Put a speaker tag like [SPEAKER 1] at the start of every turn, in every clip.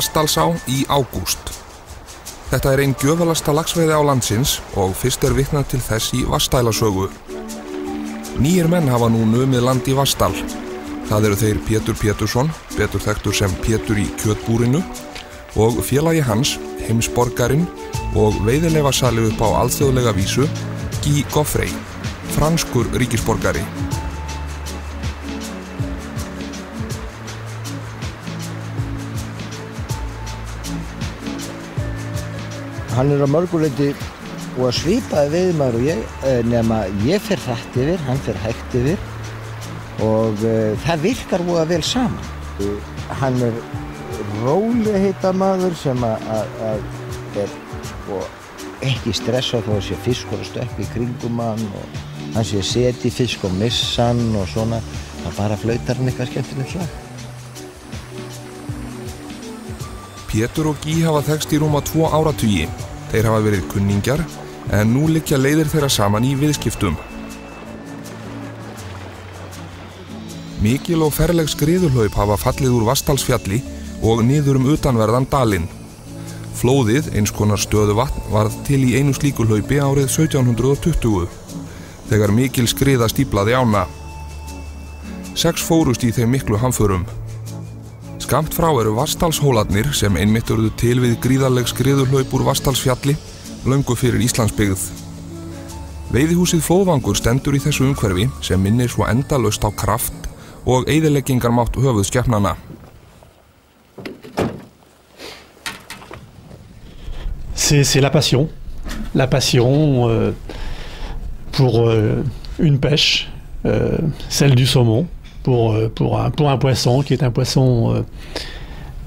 [SPEAKER 1] Vastalsá í ágúst. Þetta er einn gjöfalasta lagsveiði á landsins og fyrst er viknað til þess í Vastælasögu. Nýjir menn hafa nú numið land í Vastal. Það eru þeir Pétur Pétursson, betur þekktur sem Pétur í kjötbúrinu og félagi hans, heimsborgarinn og veiðilega sali upp á alþjóðlega vísu, Guy Goffrey, franskur ríkisborgari.
[SPEAKER 2] Hann er á mörguleiti og að svipaði við maður og ég eh, nema ég fer hrætt yfir, hann fer hægt yfir og uh, það virkar búið að vel saman. Hann er róli heita maður sem að er sko ekki stressað þó að sé fiskur og stökk í kringum hann og hann sé seti fisk og missan og svona það bara flautar hann eitthvað skemmtilegt slag.
[SPEAKER 1] Pétur og Gí hafa þekst í rúma tvo áratugi. Þeir hafa verið kunningjar en nú likja leiðir þeirra saman í viðskiptum. Mikil og ferleg skriðurlaup hafa fallið úr Vastalsfjalli og niður um utanverðan dalinn. Flóðið, eins konar stöðuvatn, varð til í einu slíku hlaupi árið 1720, þegar mikil skriða stíplaði ána. Sex fórust í þeim miklu hamförum. Skamt frá eru Vastalshóladnir sem einmitt eruðu til við gríðarleg skriðurlaup úr Vastalsfjalli, löngu fyrir Íslandsbyggð. Veiðihúsið Flóðvangur stendur í þessu umhverfi sem minnir svo endalöst á kraft og eigðileggingar mátt höfuð skefnana.
[SPEAKER 3] C'est la passion. La passion euh, pour euh, une pêche, euh, celle du saumon, pour, euh, pour, un, pour un poisson qui est un poisson euh,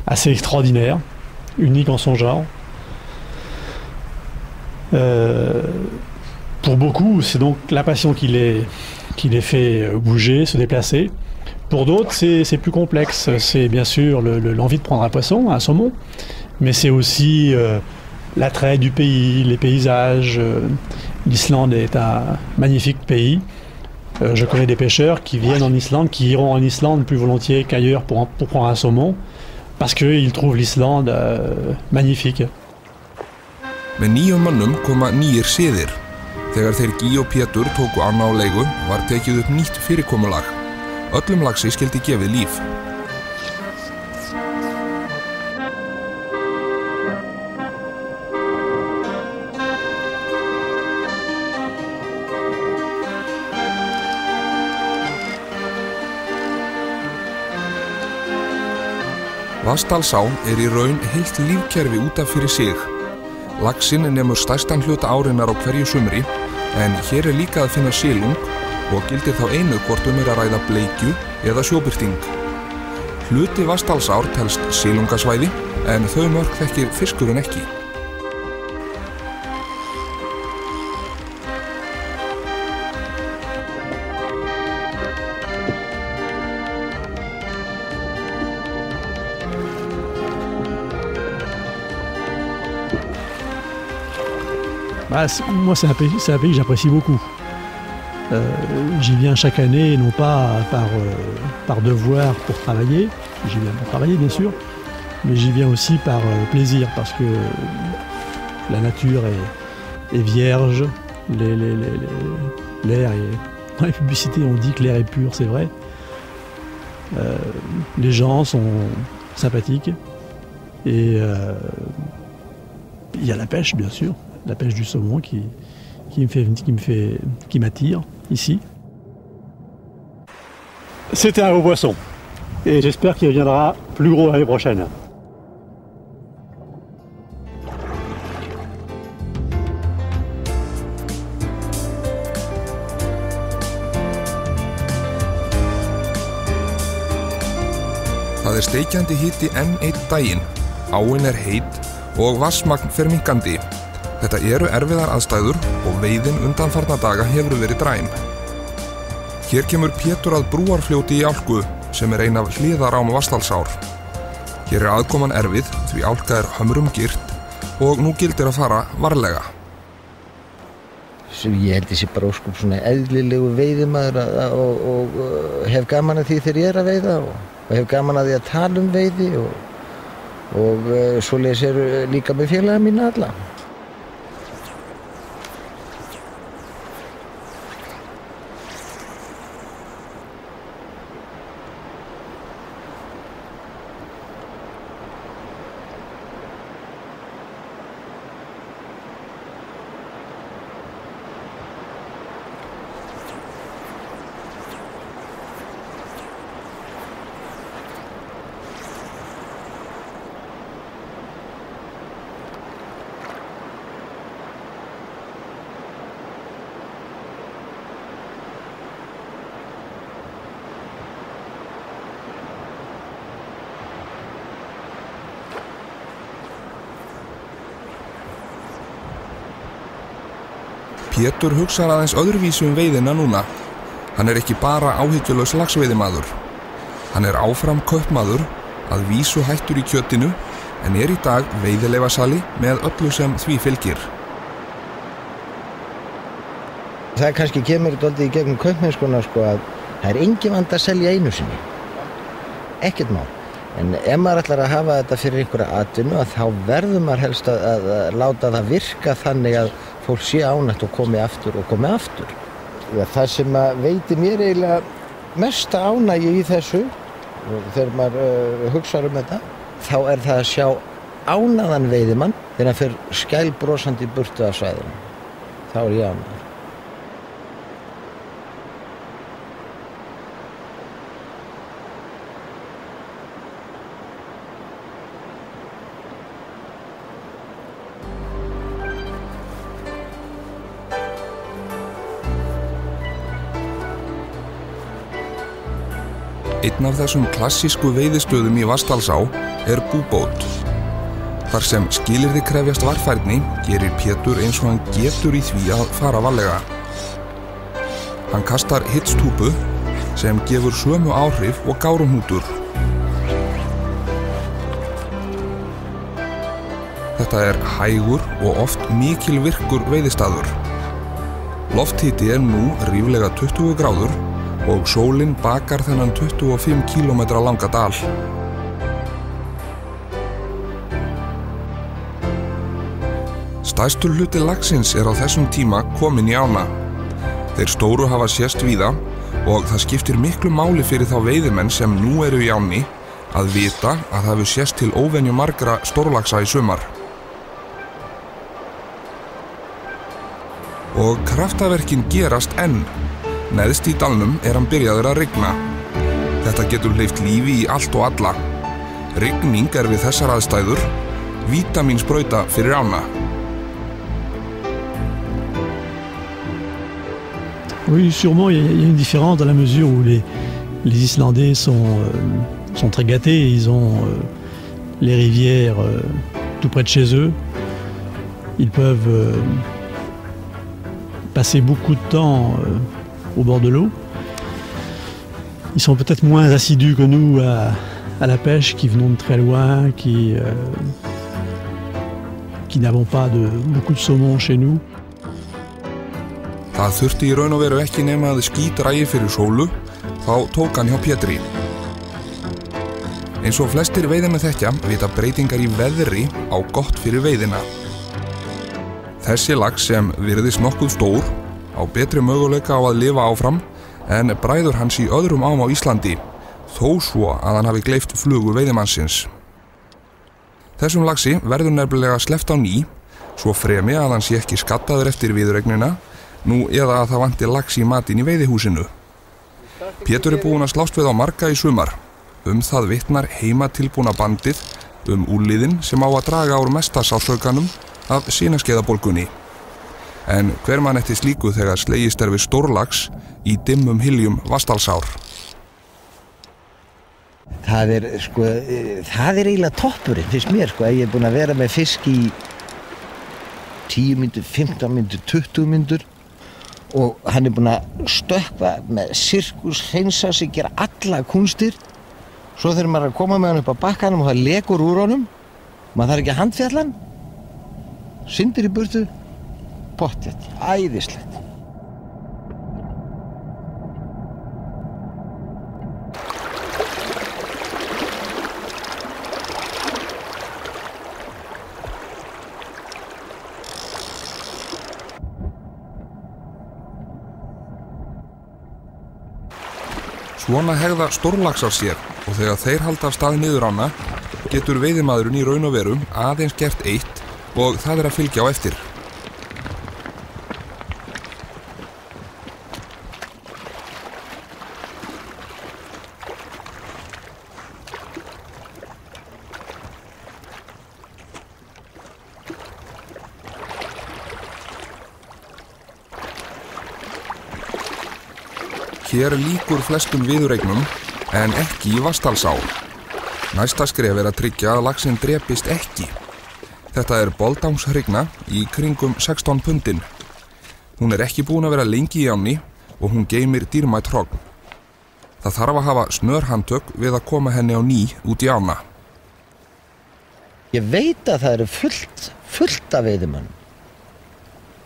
[SPEAKER 3] assez extraordinaire, unique en son genre. Euh, pour beaucoup, c'est donc la passion qui les, qui les fait bouger, se déplacer. Pour d'autres, c'est plus complexe. C'est bien sûr l'envie le, le, de prendre un poisson, un saumon, mais c'est aussi l'attrait du pays, les paysages. L'Islande est un magnifique pays. Euh, je connais des pêcheurs qui viennent en Islande, qui iront en Islande plus volontiers qu'ailleurs pour, pour, prendre un saumon, parce qu'ils trouvent l'Islande euh, magnifique.
[SPEAKER 1] Með nýjum mannum koma nýjir siðir. Þegar þeir Gí og Pétur tóku ána á leigu var tekið upp nýtt fyrirkomulag. Öllum lagsi skildi gefið líf. Vastalsá er í raun heilt lífkerfi út af fyrir sig. Lagsinn nefnur stærstan hluta árinar á hverju sumri en hér er líka að finna sílung og gildir þá einu hvort um er að ræða bleikju eða sjóbyrting. Hluti Vastalsár telst sílungasvæði en þau mörg þekkir fiskurinn ekki.
[SPEAKER 3] Bah, moi, c'est un pays, pays que j'apprécie beaucoup. Euh, j'y viens chaque année, non pas par, euh, par devoir pour travailler, j'y viens pour travailler bien sûr, mais j'y viens aussi par euh, plaisir parce que la nature est vierge, l'air est... Dans les publicités on dit que l'air est pur, c'est vrai. les gens sont sympathiques et il y a la pêche bien sûr. La pêche du saumon qui, qui me fait, qui me fait, qui m'attire ici. C'était un gros poisson et j'espère qu'il reviendra plus gros l'année prochaine.
[SPEAKER 1] Það er steikjandi hitti enn eitt daginn, áinn er heit og vassmagn fer minkandi Þetta eru erfiðar aðstæður og veiðin undanfarna daga hefur verið dræm. Hér kemur Pétur að brúarfljóti í álku sem er ein af hliðarám Vastalsár. Hér er aðkoman erfið því álka er hamrum gyrt og nú gildir að fara varlega.
[SPEAKER 2] Ég held þessi bara óskup svona eðlilegu veiðumæður og, og, og hef gaman að því þegar ég er að veiða og, og hef gaman að því að tala um veiði og og uh, svo lesir líka með félaga mína alla.
[SPEAKER 1] Pétur hugsar aðeins öðruvísu um veiðina núna. Hann er ekki bara áhyggjulegs lagsveiðimaður. Hann er áfram kaupmaður, að vísu hættur í kjötinu, en er í dag veiðileifasali með öllu sem því fylgir.
[SPEAKER 2] Það kannski kemur þetta í gegnum kaupmennskona sko að það er engin vand að selja einu sinni. Ekkert mál. En ef maður ætlar að hafa þetta fyrir einhverja atvinnu að þá verður maður helst að, að, að láta það virka þannig að fólk sé ánætt og komi aftur og komi aftur. Ja, það sem veitir mér eiginlega mesta ánægi í þessu þegar maður uh, hugsaður um þetta þá er það að sjá ánaðan veiðimann þegar hann fyrir skælbrósandi burtu af svæðinu. Þá er ég ánæður.
[SPEAKER 1] Einn af þessum klassísku veiðistöðum í Vastalsá er búbót. Þar sem skilirði krefjast varfærni gerir Pétur eins og hann getur í því að fara valega. Hann kastar hitstúpu sem gefur sömu áhrif og gárumhútur. Þetta er hægur og oft mikil virkur veiðistaður. Lofthíti er nú ríflega 20 gráður og sólinn bakar þennan 25 km langa dal. Stæstur hluti lagsins er á þessum tíma komin í ána. Þeir stóru hafa sést víða og það skiptir miklu máli fyrir þá veiðimenn sem nú eru í áni að vita að það hefur sést til óvenju margra stórlagsa í sumar. Og kraftaverkin gerast enn. Neðst í dalnum er hann byrjaður að regna. Þetta getur leift lífi í allt og alla. Regning er við þessar aðstæður, vítamínsbrauta fyrir ána.
[SPEAKER 3] Oui, sûrement, il y, a, il y a une différence dans la mesure où les, les Islandais sont, euh, sont très gâtés. Ils ont euh, les rivières euh, tout près de chez eux. Ils peuvent euh, passer beaucoup de temps euh, au bord de l'eau. Ils sont peut-être moins assidus que nous à, à la pêche, qui venons de très loin, qui, euh, qui n'avons pas de, beaucoup de saumon chez nous.
[SPEAKER 1] Það þurfti í raun og veru ekki nema að skýt rægi fyrir sólu, þá tók hann hjá Pétri. Eins og flestir veiðina þekkja vita breytingar í veðri á gott fyrir veiðina. Þessi lag sem virðist nokkuð stór á betri möguleika á að lifa áfram en bræður hans í öðrum ám á Íslandi þó svo að hann hafi gleift flugu veiðimannsins. Þessum lagsi verður nefnilega sleft á ný svo fremi að hann sé ekki skattaður eftir viðregnina nú eða að það vanti lags í matin í veiðihúsinu. Pétur er búin að slást við á marga í sumar. Um það vittnar heima tilbúna bandið um úliðin sem á að draga ár mestasásaukanum af sínaskeiðabolgunni. En hver mann eftir slíku þegar slegist er við stórlags í dimmum hiljum vastalsár.
[SPEAKER 2] Það er, sko, eh, það er eiginlega toppurinn, finnst mér, sko, ég er búin að vera með fisk í 10 myndur, 15 myndur, 20 myndur og hann er búin að stökka með sirkus, hreinsa sig, gera alla kunstir svo þegar maður að koma með hann upp á bakkanum og það legur úr honum maður þarf ekki að handfjalla hann. Syndir í burtu Pottjætt, æðislegt.
[SPEAKER 1] Svona hegða stórlagsar sér og þegar þeir halda af stað niður ána getur veiðimaðurinn í raun og verum aðeins gert eitt og það er að fylgja á eftir. Hér líkur flestum viðuregnum en ekki í Vastalsá. Næsta skref er að tryggja að lagsin drepist ekki. Þetta er boldámshrygna í kringum 16 pundin. Hún er ekki búin að vera lengi í áni og hún geymir dýrmætt hrogn. Það þarf að hafa snörhandtök við að koma henni á ný út í ána.
[SPEAKER 2] Ég veit að það eru fullt, fullt af veiðimann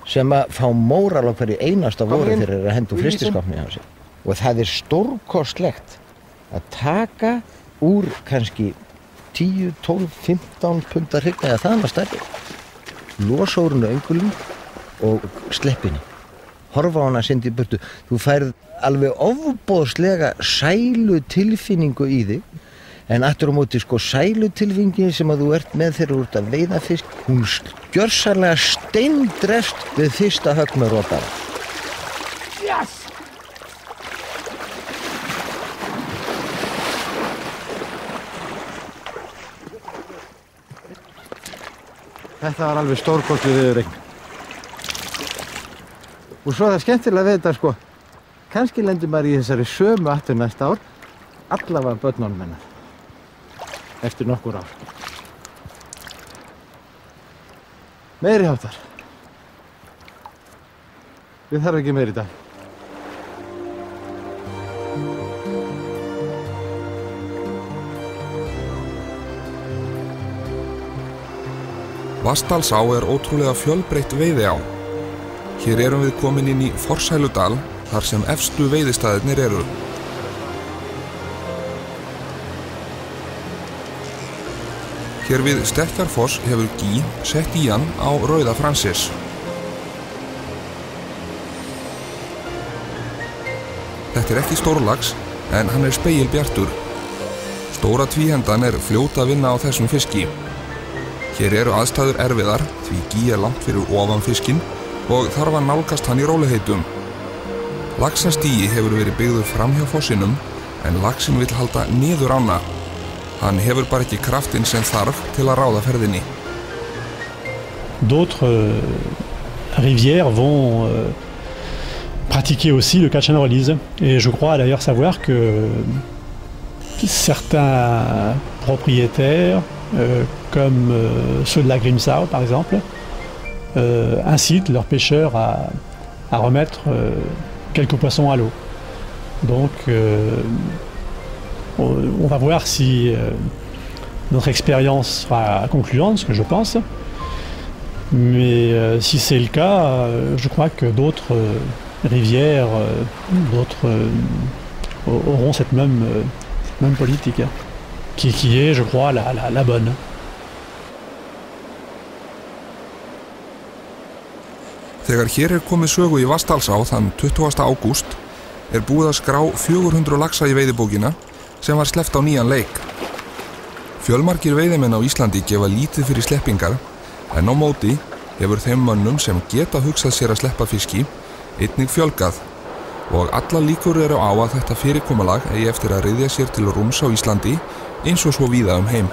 [SPEAKER 2] sem að fá móral á hverju einasta voru fyrir að hendu fristiskapni á sig. Og það er stórkostlegt að taka úr kannski 10, 12, 15 pundar hrygna eða það var stærri. Hennu öngulum og sleppinni. Horfa á hana sindi burtu. Þú færð alveg ofbóðslega sælu tilfinningu í þig en aftur á móti sko sælutilfingin sem að þú ert með þegar þú ert að veiða fisk hún gjörsanlega steindrest við fyrsta högg með rótara Þetta var alveg stórkostið viður eign og svo það skemmtilega við þetta sko. Kannski lendur maður í þessari sömu aftur næsta ár allavega börnunum hennar eftir nokkur ár. Meiri háttar við þarfum ekki meiri í dag
[SPEAKER 1] Vastalsá er ótrúlega fjölbreytt veiði á. Hér erum við komin inn í Forsæludal þar sem efstu veiðistæðinir eru. Hér við Stekkarfoss hefur Gí sett í hann á Rauða Fransis. Þetta er ekki stórlags en hann er speilbjartur. Stóra tvíhendan er fljóta að vinna á þessum fiski. Hér eru aðstæður erfiðar því Gí er langt fyrir ofan fiskinn og þarf að nálgast hann í róliheitum. Laxastígi hefur verið byggður fram hjá fossinum en laxin vil halda niður ána. Hann hefur bara ekki kraftinn sem þarf til að ráða ferðinni.
[SPEAKER 3] D'autres euh, rivières vont euh, pratiquer aussi le catch and release. Et je crois d'ailleurs savoir que certains propriétaires, euh, comme euh, ceux de la Grimsau par exemple, euh, incitent leurs pêcheurs à, remettre quelques poissons à l'eau. Donc on, va voir si notre expérience sera concluante, ce que je pense. Mais si c'est le cas, je crois que d'autres rivières, d'autres auront cette même, politique, qui, qui est, je crois, la, la- la bonne.
[SPEAKER 1] Þegar hér er komið sögu í Vastalsá þann 20. ágúst er búið að skrá 400 laxa í veiðibókina sem var sleppt á nýjan leik. Fjölmarkir veiðimenn á Íslandi gefa lítið fyrir sleppingar en á móti hefur þeim mönnum sem geta hugsað sér að sleppa fiski einnig fjölgað og alla líkur eru á að þetta fyrirkomalag eigi eftir að reyðja sér til rúms á Íslandi um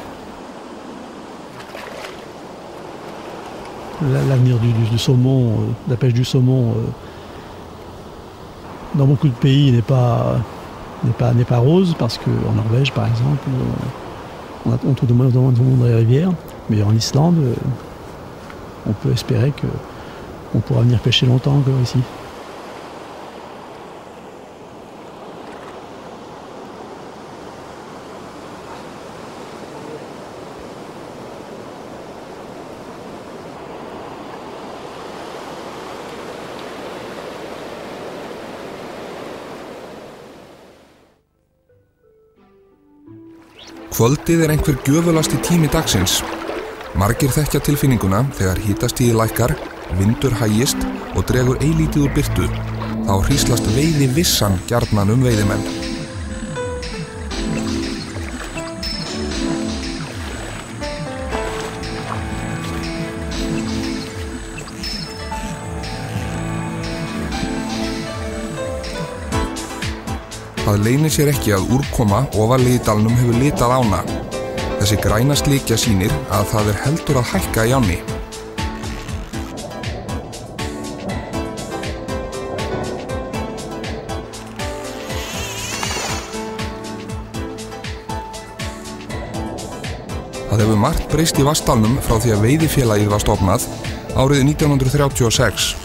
[SPEAKER 3] L'avenir du, saumon, euh, la pêche du saumon, euh, dans beaucoup de pays n'est pas, pas, pas rose, parce qu'en Norvège, par exemple, on, a, on de moins de saumon dans les rivières, mais en Islande, euh, on peut espérer que on pourra venir pêcher longtemps encore ici.
[SPEAKER 1] Kvöldið er einhver gjöfulasti tími dagsins. Margir þekkja tilfinninguna þegar hítastíði lækkar, vindur hægist og dregur eilítið úr byrtu. Þá hríslast veiði vissan gjarnan um veiðimenn. Það leynir sér ekki að úrkoma ofarlega í dalnum hefur litað ána. Þessi græna slikja sínir að það er heldur að hækka í áni. Það hefur margt breyst í Vastálnum frá því að veiðifélagið var stofnað árið 1936.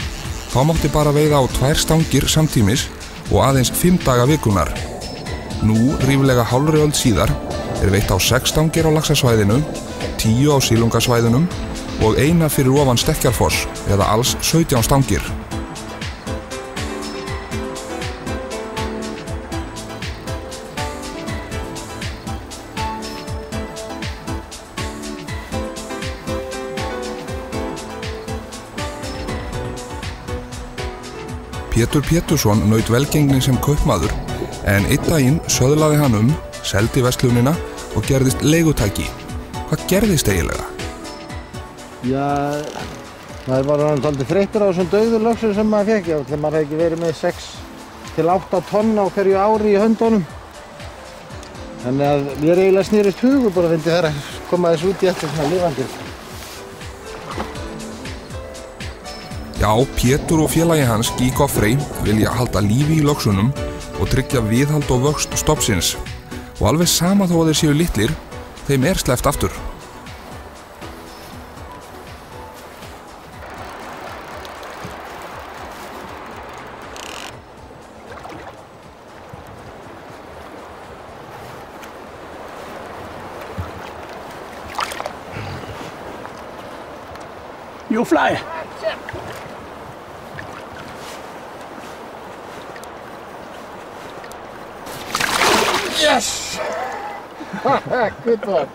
[SPEAKER 1] Þá mátti bara veiða á tvær stangir samtímis og aðeins fimm daga vikunar. Nú, ríflega hálfri öll síðar, er veitt á sex stangir á laxasvæðinu, tíu á sílungasvæðinum og eina fyrir ofan stekkjarfoss eða alls 17 stangir. Pétur Pétursson naut velgengni sem kaupmaður en einn daginn söðlaði hann um, seldi vestlunina og gerðist leigutæki. Hvað gerðist eiginlega?
[SPEAKER 2] Já, maður var hann aldrei þreytur á þessum dögðu lögsum sem maður fekk. Þegar maður hefði verið með 6 til 8 tonn á hverju ári í höndunum. Þannig að ég er eiginlega snýrist hugur bara fyndi þær að koma þess út í eftir svona lifandi.
[SPEAKER 1] Já, Pétur og félagi hans Gí Goffrey vilja halda lífi í lögsunum og tryggja viðhald og vöxt stoppsins. Og alveg sama þó að þeir séu litlir, þeim er sleppt aftur.
[SPEAKER 4] You fly.
[SPEAKER 2] Good one.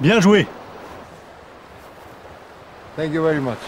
[SPEAKER 3] Bien joué.
[SPEAKER 2] Thank you very much.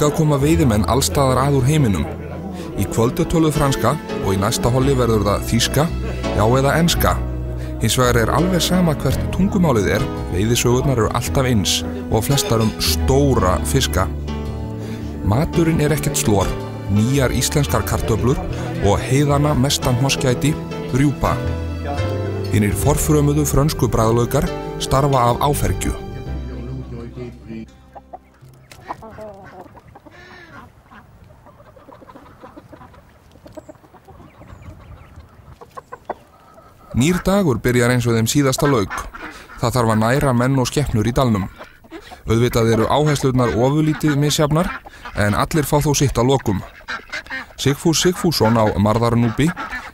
[SPEAKER 1] Hingað koma veiðimenn allstaðar að úr heiminum. Í kvöldu töluð franska og í næsta holli verður það þýska, já eða enska. Hins vegar er alveg sama hvert tungumálið er, veiðisögurnar eru alltaf eins og flestar um stóra fiska. Maturinn er ekkert slór, nýjar íslenskar kartöflur og heiðana mestan hoskjæti, rjúpa. Hinnir forfrömuðu frönsku bræðlaukar starfa af áfergju. Nýr dagur byrjar eins og þeim síðasta lauk. Það þarf að næra menn og skeppnur í dalnum. Auðvitað eru áherslurnar ofurlítið misjafnar en allir fá þó sitt að lokum. Sigfús Sigfússon á Marðarnúbi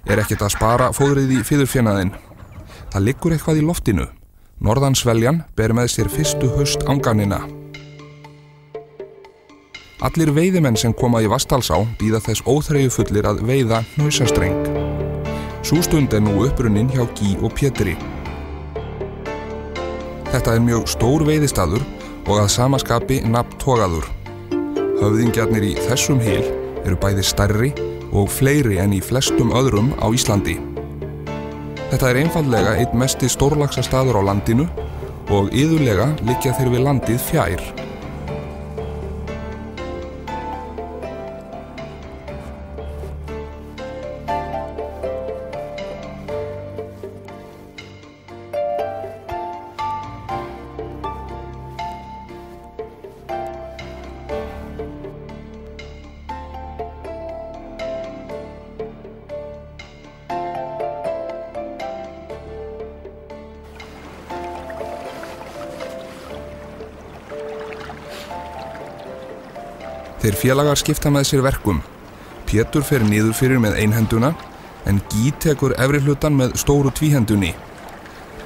[SPEAKER 1] er ekkert að spara fóðrið í fyrirfjenaðinn. Það liggur eitthvað í loftinu. Norðansveljan ber með sér fyrstu höst ánganina. Allir veiðimenn sem koma í Vastalsá býða þess óþreyju fullir að veiða hnausastreng. Sú stund er nú upprunnin hjá Gí og Pétri. Þetta er mjög stór veiðistaður og að samaskapi nafn tógaður. Höfðingjarnir í þessum hil eru bæði stærri og fleiri en í flestum öðrum á Íslandi. Þetta er einfallega einn mesti stórlagsa staður á landinu og yðurlega liggja þeir við landið fjær. Þeir félagar skipta með sér verkum. Pétur fer niður fyrir með einhenduna en Gí tekur efri hlutan með stóru tvíhendunni.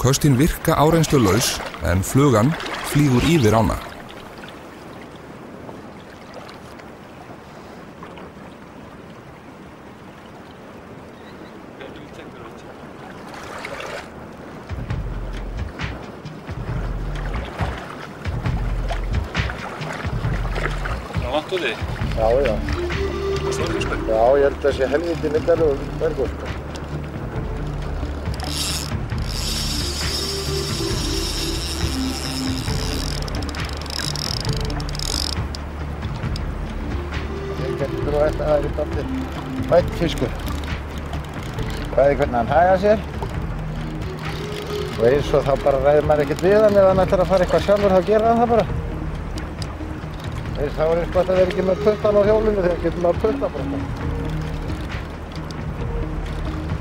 [SPEAKER 1] Köstin virka árenslu laus en flugan flýgur yfir ána.
[SPEAKER 2] Það sé helviti myndalög verður sko. Ég getur nú eftir að það er dálítið vætt fiskur. Bæði hvernig hann haga sér. Og eins og þá bara ræður maður ekkert við hann ef hann ætlar að fara eitthvað sjálfur þá gerir hann það bara. Þá er eins gott að vera ekki með puttan á hjólinu þegar getur maður putta bara.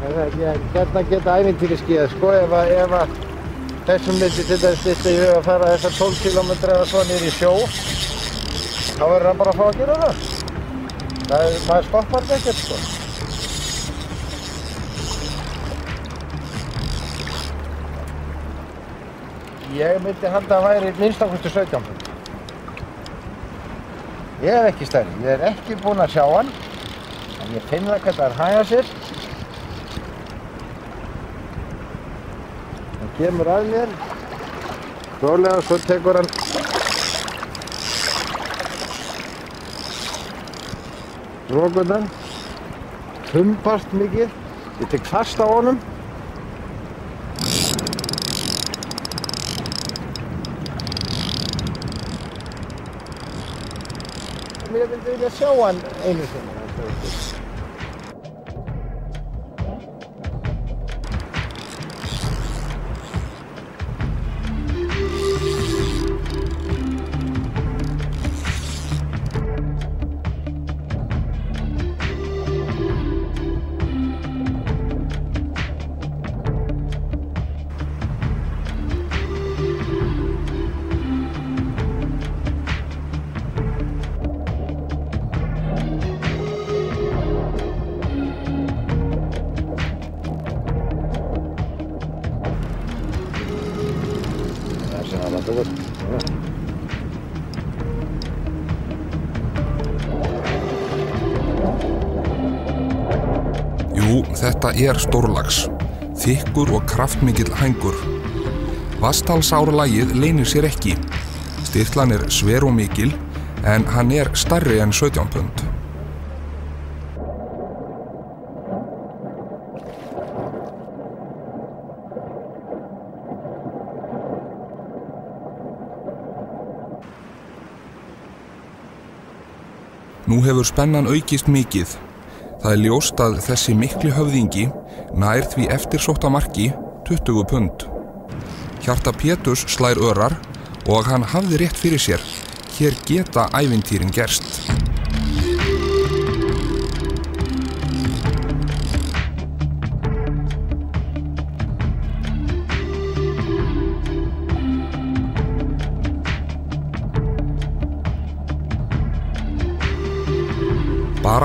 [SPEAKER 2] Það er hérna geta ævintýri skíða sko ef að, ef að þessum myndi til þess að ég að fara þessar 12 km eða svo niður í sjó þá verður hann bara að fá að gera það. Það er, maður stoppar þetta ekkert sko. Ég myndi halda að væri minnst okkurstu 17 pund. Ég er ekki stærri, ég er ekki búinn að sjá hann en ég finn það hvernig hann hæga sér Hann kemur að mér, rólega, svo tekur hann rókundan, humpast mikið, ég tek fast á honum. Mér myndi vilja sjá hann einu sinni.
[SPEAKER 1] Þetta er stórlags. Þykkur og kraftmikill hængur. Vastalsáralagið leynir sér ekki. Styrklan er sver og mikil, en hann er starri en 17 pund. Nú hefur spennan aukist mikið. Það er ljóst að þessi mikli höfðingi nær því eftirsótta marki 20 pund. Hjarta Péturs slær örar og hann hafði rétt fyrir sér. Hér geta ævintýrin gerst.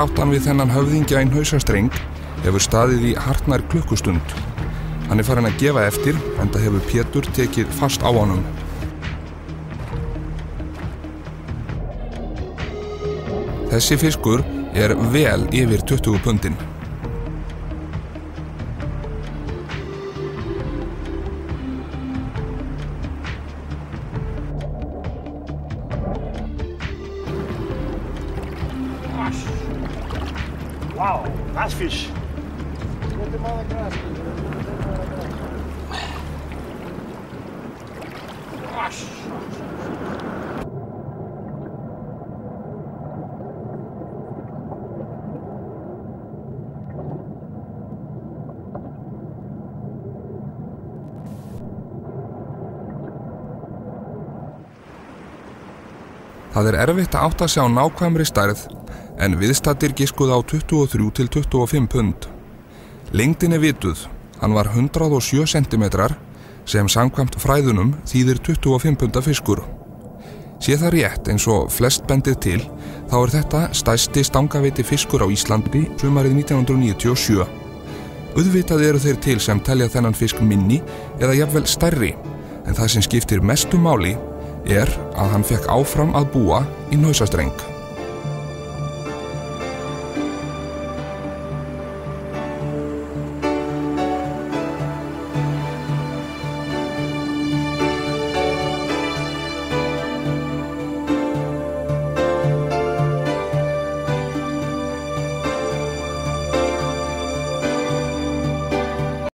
[SPEAKER 1] Baráttan við þennan höfðingja einn hausastreng hefur staðið í hartnær klukkustund. Hann er farin að gefa eftir, en það hefur Pétur tekið fast á honum. Þessi fiskur er vel yfir 20 pundin. Erfitt að átta sig á nákvæmri stærð en viðstattir giskuð á 23 til 25 pund. Lengdin er vituð, hann var 107 cm sem samkvæmt fræðunum þýðir 25 punda fiskur. Sé það rétt eins og flest bendið til þá er þetta stæsti stangaveiti fiskur á Íslandi sumarið 1997. Uðvitað eru þeir til sem telja þennan fisk minni eða jafnvel stærri en það sem skiptir mestu máli er að hann fekk áfram að búa í náusastreng.